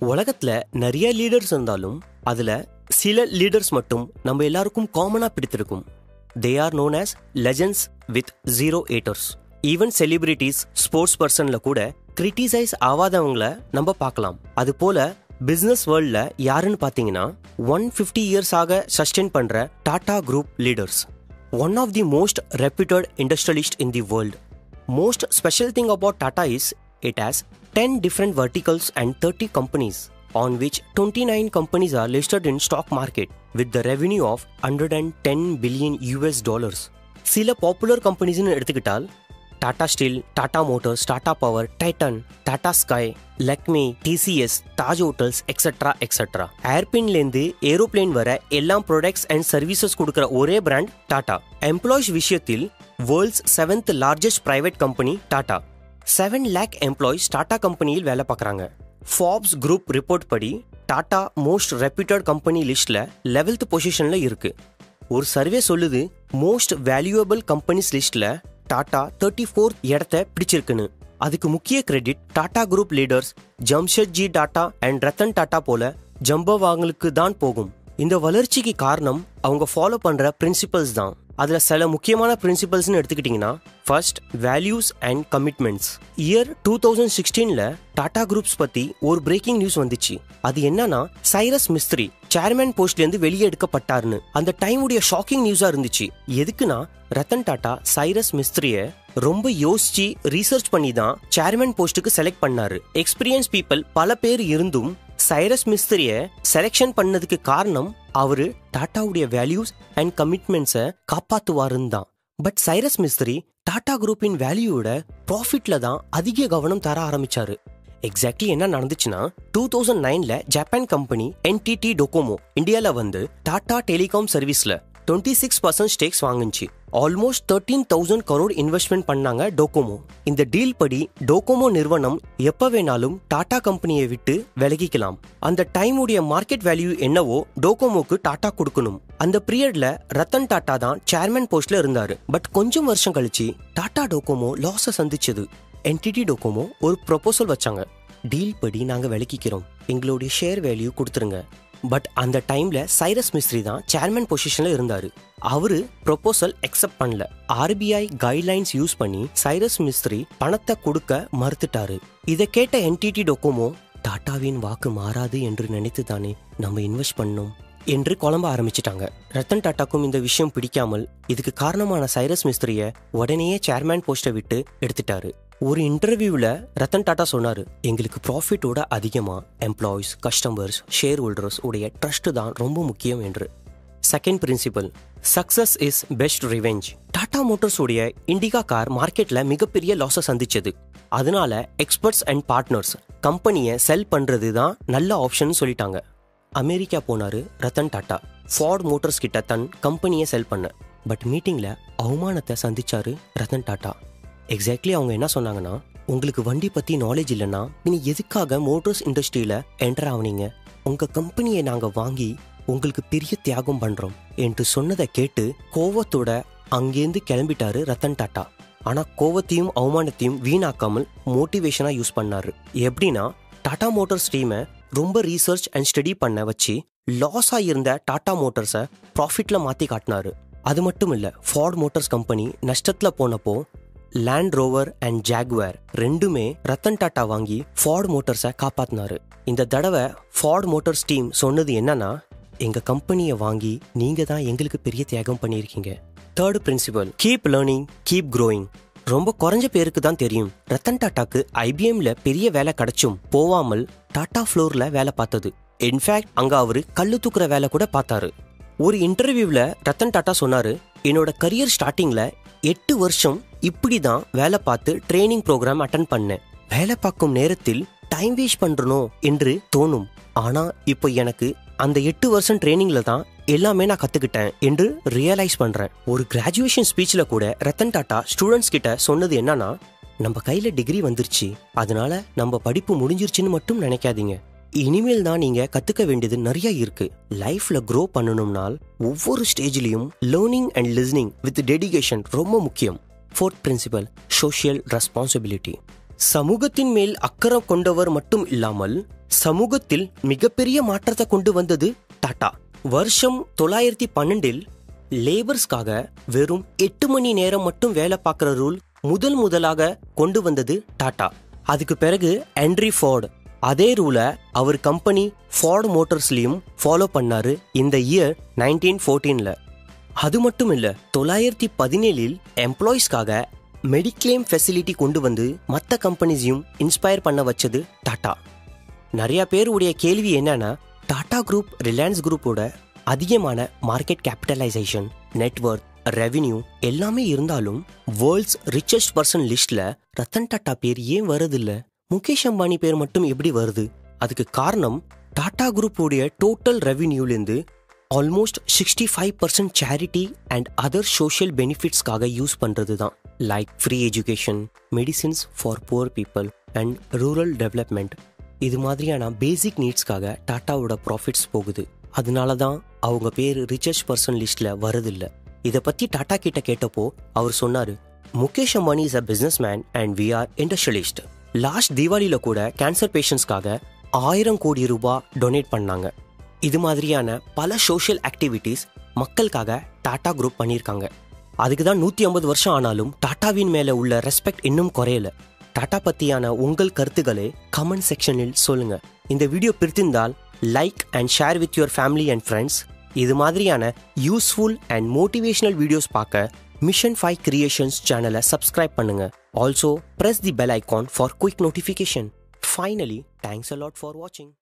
உலகத்தில் நிறைய லீடர்ஸ் இருந்தாலும் அதில் சில லீடர்ஸ் மட்டும் நம்ம எல்லாருக்கும் காமனாக பிடித்திருக்கும். They are known as legends with zero haters even celebrities sports பர்சனில் கூட கிரிட்டிசைஸ் ஆகாதவங்கள நம்ம பார்க்கலாம். அது போல பிசினஸ் வேர்ல்டில் யாருன்னு பார்த்தீங்கன்னா ஒன் ஃபிஃப்டி இயர்ஸாக சஸ்டெயின் பண்ணுற Tata group leaders one of the most reputed industrialist in the world most special thing about Tata is it has 10 different verticals and 30 companies on which 29 companies are listed in stock market with the revenue of 110 billion US dollars. சில popular கம்பெனிஸ்னு எடுத்துக்கிட்டால் Tata Steel Tata Motors Tata Power Titan Tata Sky Lakme TCS Taj Hotels etcetera etcetera ஏர்பின்லேருந்து aeroplane வர எல்லா products and services கொடுக்குற ஒரே brand Tata employees விஷயத்தில் world's seventh largest private company Tata seven lakh employees Tata கம்பெனியில் வேலை பார்க்குறாங்க. Forbes group report படி Tata most reputed company லிஸ்ட்டில் லெவல்த் பொசிஷனில் இருக்கு. ஒரு சர்வே சொல்லுது மோஸ்ட் வேல்யூவபிள் கம்பெனிஸ் லிஸ்ட்டில் டாடா தேர்ட்டி ஃபோர்த் இடத்த பிடிச்சிருக்குன்னு. அதுக்கு முக்கிய credit Tata group leaders Jamshedji Tata and Ratan Tata போல ஜம்பவாங்களுக்கு தான் போகும். இந்த வளர்ச்சிக்கு காரணம் அவங்க ஃபாலோ பண்ணுற பிரின்சிபல்ஸ் தான். அதில் சில முக்கியமான பிரின்சிபல்ஸ்னு எடுத்துக்கிட்டிங்கன்னா first values and commitments year two thousand சிக்ஸ்டீனில் Tata groups பற்றி ஒரு பிரேக்கிங் நியூஸ் வந்துச்சு. அது என்னன்னா சைரஸ் மிஸ்திரி சேர்மேன் போஸ்ட்லேருந்து வெளியே எடுக்கப்பட்டாருன்னு. அந்த டைமுடைய ஷாக்கிங் நியூஸாக இருந்துச்சு. எதுக்குன்னா ரத்தன் டாட்டா சைரஸ் மிஸ்திரியை ரொம்ப யோசிச்சு ரீசர்ச் பண்ணி தான் சேர்மேன் போஸ்ட்டுக்கு செலக்ட் பண்ணாரு. எக்ஸ்பீரியன்ஸ் பீப்புள் பல பேர் இருந்தும் சைரஸ் மிஸ்திரியை செலெக்ஷன் பண்ணதுக்கு காரணம் அவரு டாட்டாவுடைய வேல்யூஸ் அண்ட் கமிட்மெண்ட்ஸை காப்பாத்துவாருன்னு தான். பட் சைரஸ் மிஸ்திரி டாடா குரூப்பின் வேல்யூவோட ப்ராஃபிட்ல தான் அதிக கவனம் தர ஆரம்பிச்சாரு. எக்ஸாக்ட்லி என்ன நடந்துச்சுன்னா டூ தௌசண்ட் நைன்ல ஜப்பான் கம்பெனி என்டிடி டொகோமோ இந்தியால வந்து டாடா டெலிகாம் சர்வீஸ்ல twenty six percent stakes வாங்குச்சு almost thirteen thousand crore investment பண்ணாங்க டோகோமோ இந்த டீல் படி டோகோமோ நிறுவனம் எப்ப வேணாலும் டாடா கம்பெனியை விட்டு விலகிக்கலாம். அந்த டைம் உடைய மார்க்கெட் வேல்யூ என்னவோ டோகோமோக்கு டாடா கொடுக்கணும். அந்த பீரியட்ல ரத்தன் டாடா தான் சேர்மன் போஸ்ட்ல இருந்தாரு. பட் கொஞ்சம் வருஷம் கழிச்சு டாடா டோகோமோ லாஸை சந்திச்சது. என்டிடி டோகோமோ ஒரு ப்ரொபோசல் வச்சாங்க. டீல் படி நாங்க விலக்கிக்கிறோம் எங்களுடைய ஷேர் வேல்யூ கொடுத்துருங்க. பட் அந்த டைமில் சைரஸ் மிஸ்ரி தான் சேர்மன் பொசிஷனில் இருந்தார். அவர் ப்ரொபோசல் அக்செப்ட் பண்ணல. ஆர்பிஐ கைட்லைன்ஸ் யூஸ் பண்ணி சைரஸ் மிஸ்ரி பணத்தை கொடுக்க மறுத்துட்டாரு. இதை கேட்ட என்டிடி டொக்கோமோ டாட்டாவின் வாக்கு மாறாது என்று நினைத்து தானே நம்ம இன்வெஸ்ட் பண்ணோம் என்று குழம்ப ஆரம்பிச்சிட்டாங்க. ரத்தன் டாட்டாக்கும் இந்த விஷயம் பிடிக்காமல் இதுக்கு காரணமான சைரஸ் மிஸ்திரியை உடனேயே சேர்மேன் போஸ்ட்டை விட்டு எடுத்துட்டாரு. ஒரு இன்டர்வியூவில் ரத்தன் டாட்டா சொன்னார் எங்களுக்கு ப்ராஃபிட்டோட அதிகமாக எம்ப்ளாயிஸ் கஸ்டமர்ஸ் ஷேர் ஹோல்டர்ஸ் உடைய ட்ரஸ்ட் தான் ரொம்ப முக்கியம் என்று. Second principle success is best revenge Tata motors உடைய இண்டிகா கார் மார்க்கெட்டில் மிகப்பெரிய லாஸை சந்திச்சது. அதனால எக்ஸ்பர்ட்ஸ் அண்ட் பார்ட்னர்ஸ் கம்பெனியை செல் பண்ணுறது தான் நல்ல ஆப்ஷன் சொல்லிட்டாங்க. அமெரிக்கா போனார் ரத்தன் டாட்டா. ஃபார்ட் மோட்டர்ஸ் கிட்ட தன் கம்பெனியை செல் பண்ண. பட் மீட்டிங்கில் அவமானத்தை சந்திச்சாரு ரத்தன் டாட்டா. எக்ஸாக்ட்லி அவங்க என்ன சொன்னாங்கன்னா உங்களுக்கு வண்டி பத்தி நாலேஜ் இல்லைன்னா நீ எதுக்காக மோட்டார்ஸ் இண்டஸ்ட்ரியில என்டர் ஆகுனீங்க உங்க கம்பெனியை நாங்க வாங்கி உங்களுக்கு பெரிய தியாகம் பண்றோம். என்று சொன்னதை கேட்டு கோவத்தோட அங்கேருந்து கிளம்பிட்டாரு ரத்தன் டாட்டா. ஆனா கோவத்தையும் அவமானத்தையும் வீணாக்காமல் மோட்டிவேஷனா யூஸ் பண்ணாரு. எப்படின்னா டாடா மோட்டார்ஸ் டீமை ரொம்ப ரீசர்ச் அண்ட் ஸ்டடி பண்ண வச்சு லாஸ் இருந்த டாடா மோட்டார்ஸை ப்ராஃபிட்ல மாத்தி காட்டினாரு. அது மட்டும் இல்ல ஃபார்ட் மோட்டார்ஸ் கம்பெனி நஷ்டத்துல போனப்போ லேண்ட் ரோவர் அண்ட் ஜாக்வேர் ரெண்டுமே ரத்தன் டாட்டா வாங்கி ஃபார்ட் மோட்டார்ஸை காப்பாத்தினாரு. இந்த தடவை ஃபார்ட் மோட்டர்ஸ் டீம் சொன்னது என்னன்னா எங்க கம்பெனியை வாங்கி நீங்க தான் எங்களுக்கு பெரிய தியாகம் பண்ணியிருக்கீங்க. Third principle keep learning keep growing ரொம்ப குறைஞ்ச பேருக்கு தான் தெரியும் ரத்தன் டாட்டாக்கு ஐபிஎம்ல பெரிய வேலை கிடைச்சும் போவாமல் டாடா ஃப்ளோர்ல வேலை பார்த்தது. இன்ஃபேக்ட் அங்க அவரு கல்லு தூக்குற வேலை கூட பார்த்தாரு. ஒரு இன்டர்வியூவில் ரத்தன் டாட்டா சொன்னார் என்னோட கரியர் ஸ்டார்டிங்கில் எட்டு வருஷம் இப்படி தான் வேலை பார்த்து ட்ரைனிங் ப்ரோக்ராம் அட்டன் பண்ணேன். வேலை பார்க்கும் நேரத்தில் டைம் வேஸ்ட் பண்ணுறனோ என்று தோணும். ஆனால் இப்போ எனக்கு அந்த எட்டு வருஷம் ட்ரைனிங்கில் தான் எல்லாமே நான் கற்றுக்கிட்டேன் என்று ரியலைஸ் பண்ணுறேன் ஒரு கிராஜுவேஷன் ஸ்பீச்சில் கூட ரத்தன் டாட்டா ஸ்டூடெண்ட்ஸ் கிட்ட சொன்னது என்னன்னா நம்ம கையில் டிகிரி வந்துருச்சு. அதனால நம்ம படிப்பு முடிஞ்சிருச்சுன்னு மட்டும் நினைக்காதீங்க. இனிமேல் தான் நீங்க கத்துக்க வேண்டியது நிறைய இருக்கு. லைஃப்ல க்ரோ பண்ணணும்னால் ஒவ்வொரு ஸ்டேஜ்லயும் learning and listening with dedication ரொம்ப முக்கியம். ஃபோர்த் பிரின்சிபல் சோஷியல் ரெஸ்பான்சிபிலிட்டி சமூகத்தின் மேல் அக்கறம் கொண்டவர் மட்டும் இல்லாமல் சமூகத்தில் மிகப்பெரிய மாற்றத்தை கொண்டு வந்தது டாடா. வருஷம் தொள்ளாயிரத்தி பன்னெண்டில் லேபர்ஸ்க்காக வெறும் எட்டு மணி நேரம் மட்டும் வேலை பார்க்குற ரூல் முதல் முதலாக கொண்டு வந்தது டாடா. அதுக்கு பிறகு ஆண்ட்ரி ஃபோர்டு அதே ரூலை அவர் கம்பெனி ஃபார்டு மோட்டர்ஸ்லையும் ஃபாலோ பண்ணாரு இந்த இயர் நைன்டீன் ஃபோர்டீனில் அது மட்டும் இல்லை தொள்ளாயிரத்தி பதினேழில் எம்ப்ளாயிஸ்க்காக மெடிக்ளைம் ஃபெசிலிட்டி கொண்டு வந்து மற்ற கம்பெனிஸையும் இன்ஸ்பயர் பண்ண வச்சது டாட்டா நிறையா பேருடைய கேள்வி என்னன்னா டாடா குரூப் ரிலையன்ஸ் குரூப்போட அதிகமான மார்க்கெட் கேபிட்டலைசேஷன் நெட்வொர்க் ரெவின்யூ எல்லாமே இருந்தாலும் வேர்ல்ட்ஸ் ரிச்சஸ்ட் பர்சன் லிஸ்ட்ல ரத்தன் டாட்டா பேர் ஏன் வருதில்லை முகேஷ் அம்பானி பேர் மட்டும் எப்படி வருது? அதுக்கு காரணம் டாடா குரூப்போடைய total ரெவின்யூலேருந்து almost sixty five percent charity and other social பெனிஃபிட்ஸ்க்காக use பண்ணுறது தான் like free education medicines for poor people and rural development இது மாதிரியான பேசிக் நீட்ஸ்க்காக டாட்டாவோட ப்ராஃபிட்ஸ் போகுது. அதனால தான் அவங்க பேர் ரிச்சர்ஸ் பர்சன் லிஸ்ட்டில் வரதில்லை. இதை பற்றி டாட்டா கிட்ட கேட்டப்போ அவர் சொன்னார் Mukesh Ambani is a business and we are industrialist last தீபாவளியில் கூட கேன்சர் பேஷண்ட்ஸ்க்காக ஆயிரம் கோடி ரூபாய் டொனேட் பண்ணாங்க. இது மாதிரியான பல சோஷியல் ஆக்டிவிட்டீஸ் மக்களுக்காக டாடா குரூப் பண்ணியிருக்காங்க. அதுக்கு தான் நூற்றி ஐம்பது வருஷம் ஆனாலும் டாட்டாவின் மேலே உள்ள ரெஸ்பெக்ட் இன்னும் குறையல. டாடா பற்றியான உங்கள் கருத்துக்களை கமெண்ட் செக்ஷனில் சொல்லுங்கள் இந்த video பிரித்திருந்தால் like and share with your family and friends இது மாதிரியான யூஸ்ஃபுல் அண்ட் மோட்டிவேஷனல் வீடியோஸ் பார்க்க மிஷன் ஃபைவ் கிரியேஷன்ஸ் சேனலை சப்ஸ்கிரைப் பண்ணுங்கள் Also, press the bell icon for quick notification. Finally, thanks a lot for watching.